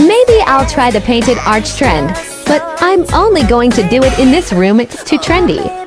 Maybe I'll try the painted arch trend, but I'm only going to do it in this room, it's too trendy.